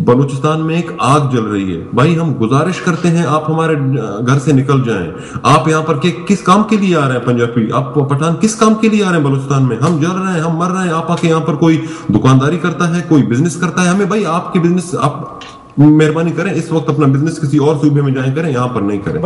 बलूचिस्तान में एक आग जल रही है। भाई हम गुजारिश करते हैं आप हमारे घर से निकल जाएँ। आप यहाँ पर के, किस काम के लिए आ रहे हैं पंजाबी? आप पठान किस काम के लिए आ रहे हैं बलूचिस्तान में? हम जल रहे हैं हम मर रहे हैं। आप आके यहाँ पर कोई दुकानदारी करता है कोई बिज़नेस करता है? हमें भाई आपके बिज़नेस आप मेहरबानी करें। इस वक्त अपना बिज़नेस किसी और सूबे में जाए करें यहाँ पर नहीं करें।